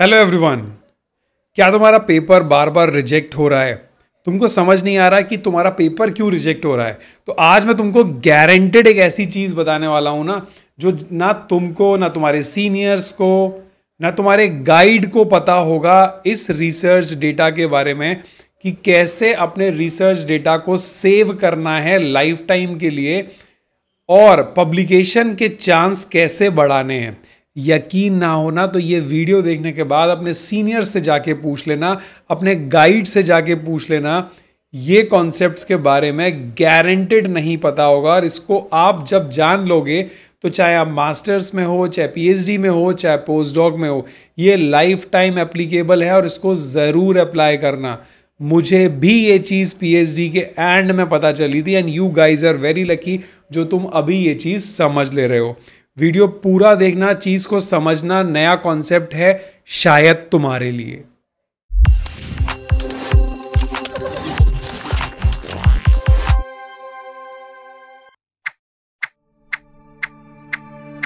Hello everyone क्या तुम्हारा paper बार बार reject हो रहा है? तुमको समझ नहीं आ रहा कि तुम्हारा पेपर क्यों रिजेक्ट हो रहा है? तो आज मैं तुमको गारंटेड एक ऐसी चीज़ बताने वाला हूँ ना, जो ना तुमको, ना तुम्हारे सीनियर्स को, ना तुम्हारे गाइड को पता होगा इस रिसर्च डेटा के बारे में कि कैसे अपने रिसर्च डेटा को सेव करना है लाइफ टाइम के लिए और पब्लिकेशन के चांस कैसे बढ़ाने हैं। यकीन ना होना तो ये वीडियो देखने के बाद अपने सीनियर से जाके पूछ लेना, अपने गाइड से जाके पूछ लेना, ये कॉन्सेप्ट्स के बारे में गारंटेड नहीं पता होगा। और इसको आप जब जान लोगे तो चाहे आप मास्टर्स में हो, चाहे पीएचडी में हो, चाहे पोस्ट डॉक में हो, ये लाइफ टाइम एप्लीकेबल है और इसको ज़रूर अप्लाई करना। मुझे भी ये चीज़ पीएचडी के एंड में पता चली थी and you guys are very lucky जो तुम अभी ये चीज़ समझ ले रहे हो। वीडियो पूरा देखना, चीज़ को समझना, नया कॉन्सेप्ट है, शायद तुम्हारे लिए।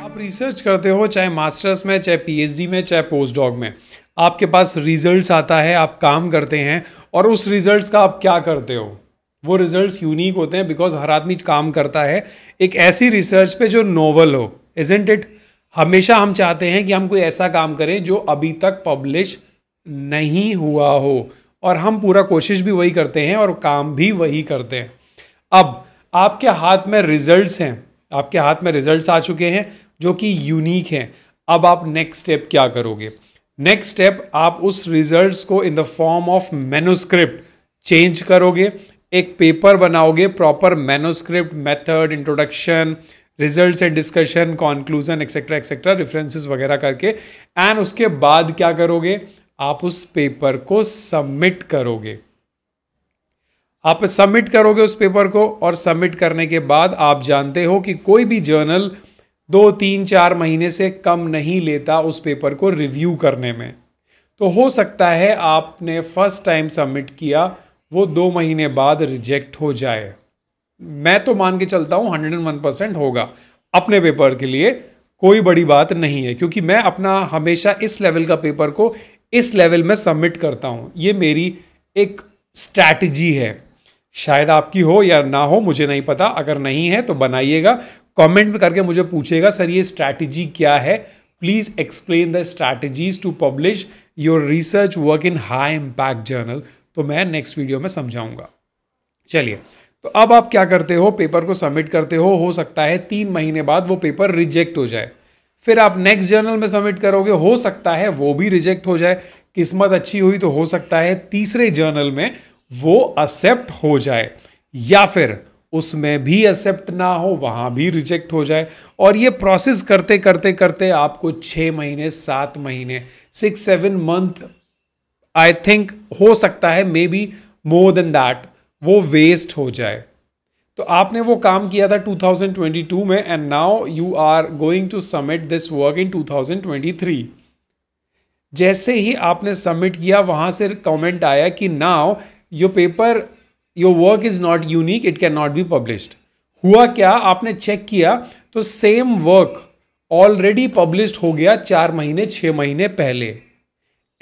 आप रिसर्च करते हो, चाहे मास्टर्स में, चाहे पीएचडी में, चाहे पोस्ट डॉग में। आपके पास रिजल्ट्स आता है, आप काम करते हैं, और उस रिजल्ट्स का आप क्या करते हो? वो रिजल्ट्स यूनिक होते हैं बिकॉज़ हर आदमी काम करता है। एक ऐसी रिसर्च पे जो नोवल हो। इजेंट इट हमेशा हम चाहते हैं कि हम कोई ऐसा काम करें जो अभी तक पब्लिश नहीं हुआ हो। और हम पूरा कोशिश भी वही करते हैं और काम भी वही करते हैं। अब, आपके हाथ में रिजल्ट्स हैं। आपके हाथ में रिजल्ट्स आ चुके हैं जो कि यूनिक हैं। अब आप नेक्स्ट स्टेप क्या करोगे? नेक्स्ट स्टेप आप उस रिजल्ट्स को in the form of manuscript change करोगे। एक पेपर बनाओगे proper manuscript method introduction results and discussion conclusion etcetera etcetera references वगैरह करके। एंड उसके बाद क्या करोगे? आप उस पेपर को सबमिट करोगे। आप सबमिट करोगे उस पेपर को और सबमिट करने के बाद आप जानते हो कि कोई भी जर्नल दो, तीन, चार महीने से कम नहीं लेता उस पेपर को रिव्यू करने में। तो हो सकता है आपने फ़र्स्ट टाइम सबमिट किया, वो दो महीने बाद रिजेक्ट हो जाए। मैं तो मान के चलता हूँ हंड्रेड एंड वन परसेंट होगा। अपने पेपर के लिए कोई बड़ी बात नहीं है, क्योंकि मैं अपना हमेशा इस लेवल का पेपर को इस लेवल में सबमिट करता हूँ। ये मेरी एक स्ट्रैटेजी है। शायद आपकी हो या ना हो, मुझे नहीं पता। अगर नहीं है तो बनाइएगा। कमेंट में करके मुझे पूछेगा, सर, ये स्ट्रैटेजी क्या है? Please explain the strategies to publish your research work in high impact journal तो मैं नेक्स्ट वीडियो में समझाऊँगा। चलिए तो अब आप क्या करते हो? पेपर को सबमिट करते हो। हो सकता है तीन महीने बाद वो पेपर रिजेक्ट हो जाए। फिर आप नेक्स्ट जर्नल में सबमिट करोगे। हो सकता है वो भी रिजेक्ट हो जाए। किस्मत अच्छी हुई तो हो सकता है तीसरे जर्नल में वो एक्सेप्ट हो जाए। या फिर उसमें भी एक्सेप्ट ना हो, वहाँ भी रिजेक्ट हो जाए। और ये प्रोसेस करते करते करते आपको छः महीने, सात महीने six seven month I think हो सकता है maybe more than that वो वेस्ट हो जाए। तो आपने वो काम किया था 2022 में and now you are going to submit this work in 2023 जैसे ही आपने सबमिट किया, वहाँ से कमेंट आया कि now your paper your work is not unique it can not be published हुआ क्या? आपने चेक किया तो सेम वर्क ऑलरेडी पब्लिश्ड हो गया चार महीने, छह महीने पहले।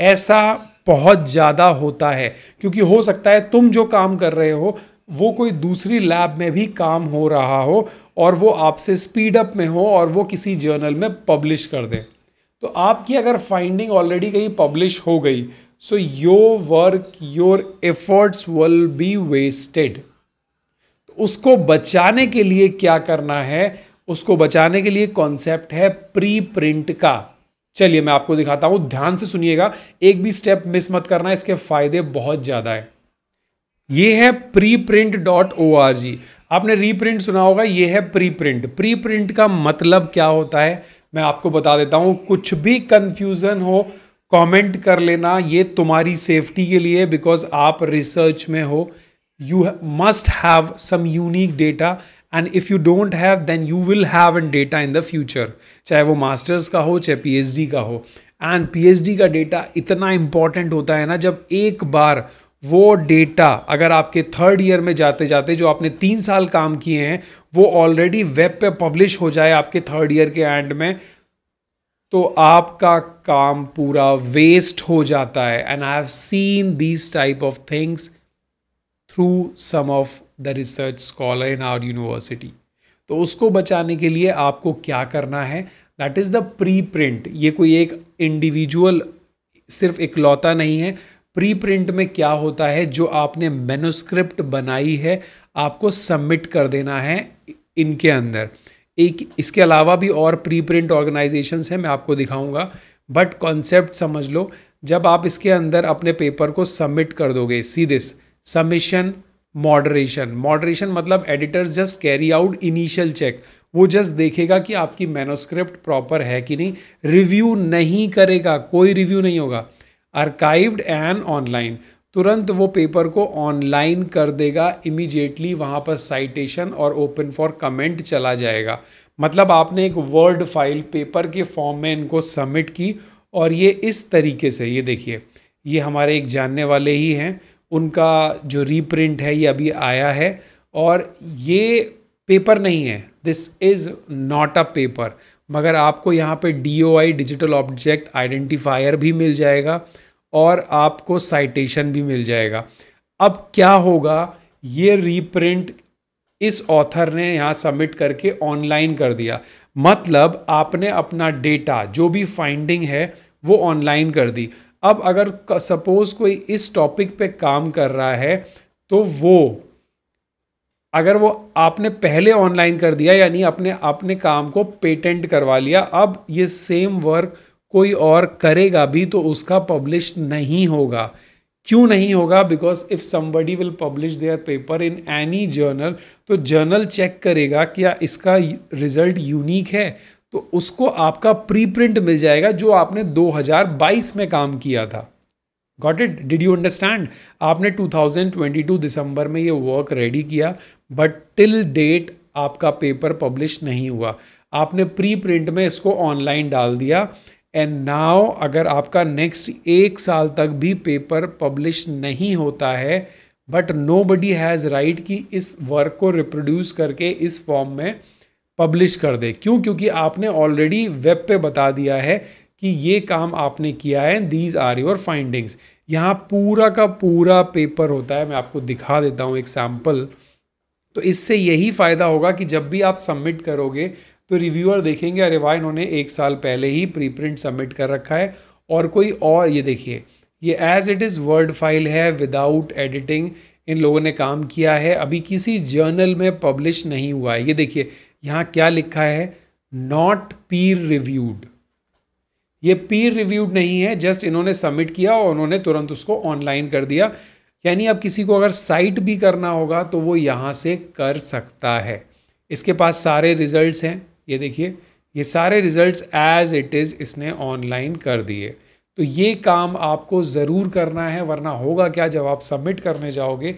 ऐसा बहुत ज़्यादा होता है, क्योंकि हो सकता है तुम जो काम कर रहे हो, वो कोई दूसरी लैब में भी काम हो रहा हो और वो आपसे स्पीड अप में हो और वो किसी जर्नल में पब्लिश कर दे। तो आपकी अगर फाइंडिंग ऑलरेडी कहीं पब्लिश हो गई so your work your efforts will be wasted उसको बचाने के लिए क्या करना है? उसको बचाने के लिए कॉन्सेप्ट है प्री प्रिंट का। चलिए मैं आपको दिखाता हूँ। ध्यान से सुनिएगा, एक भी स्टेप मिस मत करना, इसके फ़ायदे बहुत ज़्यादा है। ये है preprint dot O R G आपने रीप्रिंट सुना होगा, ये है प्री प्रिंट प्री प्रिंट का मतलब क्या होता है? मैं आपको बता देता हूँ, कुछ भी कंफ्यूजन हो कमेंट कर लेना, ये तुम्हारी सेफ्टी के लिए बिकॉज़ आप रिसर्च में हो। You must have some unique data and if you don't have then you will have an data in the future चाहे वो मास्टर्स का हो, चाहे पीएचडी का हो. एंड पीएचडी का डेटा इतना इंपॉर्टेंट होता है ना, जब एक बार वो डेटा अगर आपके थर्ड ईयर में जाते जाते जो आपने तीन साल काम किए हैं, वो ऑलरेडी वेब पे पब्लिश हो जाए आपके थर्ड ईयर के एंड में तो आपका काम पूरा वेस्ट हो जाता है. And I have seen these type of things through some of the research scholar in our university तो उसको बचाने के लिए आपको क्या करना है? That is the preprint ये कोई एक इंडिविजुअल सिर्फ़ इकलौता नहीं है। प्री प्रिंट में क्या होता है? जो आपने मैनुस्क्रिप्ट बनाई है, आपको सबमिट कर देना है इनके अंदर। एक, इसके अलावा भी और प्री प्रिंट ऑर्गेनाइजेशन हैं, मैं आपको दिखाऊँगा। बट कॉन्सेप्ट समझ लो। जब आप इसके अंदर अपने पेपर को सबमिट कर दोगे see this submission moderation moderation मतलब editors just carry out initial check वो जस्ट देखेगा कि आपकी मैनोस्क्रिप्ट प्रॉपर है कि नहीं। रिव्यू नहीं करेगा, कोई रिव्यू नहीं होगा। आर्काइव्ड एंड ऑनलाइन तुरंत वो पेपर को ऑनलाइन कर देगा इमीडिएटली वहाँ पर साइटेशन और ओपन फॉर कमेंट चला जाएगा। मतलब आपने एक वर्ड फ़ाइल पेपर के फॉर्म में इनको सबमिट की और ये इस तरीके से, ये देखिए, ये हमारे एक जानने वाले ही हैं। उनका जो रीप्रिंट है, ये अभी आया है। और ये पेपर नहीं है। This is not a paper मगर आपको यहाँ पे डी डिजिटल ऑब्जेक्ट आइडेंटिफायर भी मिल जाएगा और आपको साइटेशन भी मिल जाएगा। अब क्या होगा? ये रीप्रिंट इस ऑथर ने यहाँ सबमिट करके ऑनलाइन कर दिया। मतलब आपने अपना डेटा जो भी फाइंडिंग है, वो ऑनलाइन कर दी। अब अगर सपोज़ कोई इस टॉपिक पे काम कर रहा है तो वो, अगर वो आपने पहले ऑनलाइन कर दिया, यानी अपने अपने काम को पेटेंट करवा लिया, अब ये सेम वर्क कोई और करेगा भी तो उसका पब्लिश नहीं होगा। क्यों नहीं होगा? Because if somebody will publish their paper in any journal तो जर्नल चेक करेगा, क्या इसका रिज़ल्ट यूनिक है? तो उसको आपका प्री प्रिंट मिल जाएगा जो आपने 2022 में काम किया था। Got it did you understand आपने 2022 दिसंबर में ये वर्क रेडी किया बट टिल डेट आपका पेपर पब्लिश नहीं हुआ। आपने प्री प्रिंट में इसको ऑनलाइन डाल दिया एंड नाउ अगर आपका नेक्स्ट एक साल तक भी पेपर पब्लिश नहीं होता है but nobody has right कि इस वर्क को रिप्रोड्यूस करके इस फॉर्म में पब्लिश कर दे। क्यों? क्योंकि आपने ऑलरेडी वेब पे बता दिया है कि ये काम आपने किया है। दीज आर योर फाइंडिंग्स यहाँ पूरा का पूरा पेपर होता है। मैं आपको दिखा देता हूँ एक सैंपल तो इससे यही फ़ायदा होगा कि जब भी आप सबमिट करोगे तो रिव्यूअर देखेंगे, अरे वाह, इन्होंने एक साल पहले ही प्री प्रिंट सबमिट कर रखा है। और कोई और, ये देखिए, ये as it is word file है विदाउट एडिटिंग इन लोगों ने काम किया है। अभी किसी जर्नल में पब्लिश नहीं हुआ है। ये देखिए, यहाँ क्या लिखा है? नॉट पीर रिव्यूड ये पीर रिव्यूड नहीं है जस्ट इन्होंने सबमिट किया और उन्होंने तुरंत उसको ऑनलाइन कर दिया। यानी अब किसी को अगर साइट भी करना होगा तो वो यहाँ से कर सकता है। इसके पास सारे रिजल्ट्स हैं। ये देखिए, ये सारे रिजल्ट्स एज इट इज़ इसने ऑनलाइन कर दिए। तो ये काम आपको ज़रूर करना है, वरना होगा क्या जब आप सबमिट करने जाओगे?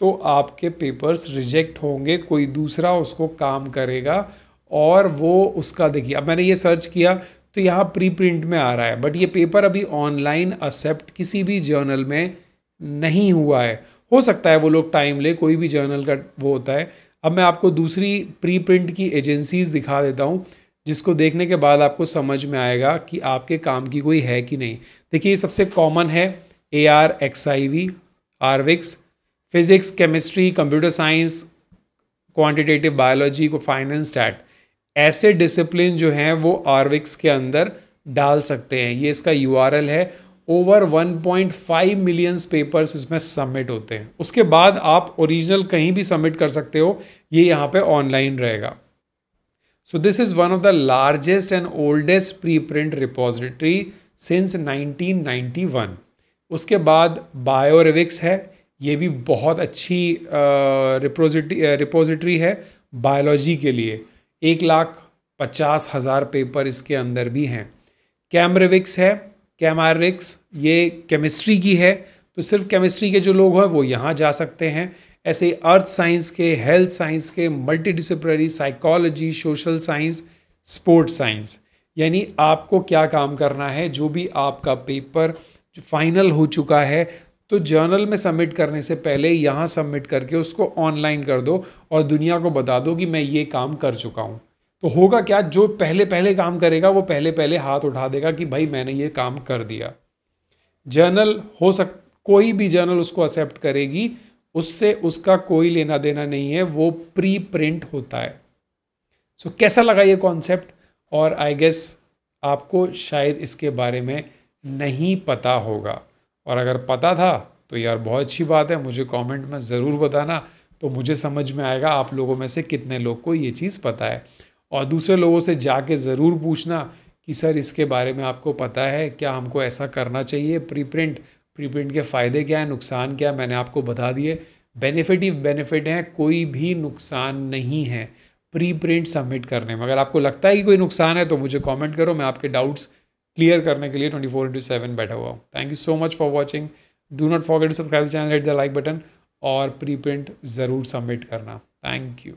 तो आपके पेपर्स रिजेक्ट होंगे, कोई दूसरा उसको काम करेगा और वो उसका देखिए, अब मैंने ये सर्च किया तो यहाँ प्री प्रिंट में आ रहा है बट ये पेपर अभी ऑनलाइन एक्सेप्ट किसी भी जर्नल में नहीं हुआ है। हो सकता है वो लोग टाइम ले, कोई भी जर्नल का वो होता है। अब मैं आपको दूसरी प्री प्रिंट की एजेंसीज़ दिखा देता हूँ। जिसको देखने के बाद आपको समझ में आएगा कि आपके काम की कोई है कि नहीं। देखिए, ये सबसे कॉमन है A R X I V arXiv physics chemistry computer science quantitative biology को फाइनेंस स्टैट ऐसे डिसिप्लिन जो हैं, वो आरविक्स के अंदर डाल सकते हैं। ये इसका यूआरएल है। ओवर 1.5 मिलियंस पेपर्स इसमें सबमिट होते हैं। उसके बाद आप ओरिजिनल कहीं भी सबमिट कर सकते हो। ये यहाँ पे ऑनलाइन रहेगा। So this is one of the largest and oldest preprint repository since 1991 उसके बाद बायोरिविक्स है, ये भी बहुत अच्छी रिपोजिटरी है बायोलॉजी के लिए। एक लाख पचास हज़ार पेपर इसके अंदर भी हैं। कैमरेविक्स है कैमारिक्स ये केमिस्ट्री की है। तो सिर्फ़ केमिस्ट्री के जो लोग हैं वो यहाँ जा सकते हैं। ऐसे अर्थ साइंस के हेल्थ साइंस के multidisciplinary psychology social science sports science यानी आपको क्या काम करना है, जो भी आपका पेपर जो फाइनल हो चुका है तो जर्नल में सबमिट करने से पहले यहाँ सबमिट करके उसको ऑनलाइन कर दो और दुनिया को बता दो कि मैं ये काम कर चुका हूँ। तो होगा क्या, जो पहले पहले काम करेगा, वो पहले पहले हाथ उठा देगा कि भाई मैंने ये काम कर दिया। जर्नल हो सक, कोई भी जर्नल उसको एक्सेप्ट करेगी उससे उसका कोई लेना देना नहीं है वो प्री प्रिंट होता है। सो so, कैसा लगा ये कॉन्सेप्ट और आई गेस आपको शायद इसके बारे में नहीं पता होगा। और अगर पता था तो यार बहुत अच्छी बात है मुझे कमेंट में ज़रूर बताना। तो मुझे समझ में आएगा आप लोगों में से कितने लोग को ये चीज़ पता है। और दूसरे लोगों से जाके ज़रूर पूछना कि सर इसके बारे में आपको पता है क्या हमको ऐसा करना चाहिए प्री प्रिंट प्री प्रिंट के फ़ायदे क्या हैं, नुकसान क्या है, मैंने आपको बता दिए। बेनिफिट ही बेनिफिट हैं, कोई भी नुकसान नहीं है प्री प्रिंट सबमिट करने में। अगर आपको लगता है कि कोई नुकसान है तो मुझे कमेंट करो, मैं आपके डाउट्स क्लियर करने के लिए ट्वेंटी फोर इंटू सेवन बैठा हुआ हूँ। Thank you so much for watching do not forget subscribe channel hit the like button और प्री प्रिंट ज़रूर सबमिट करना। Thank you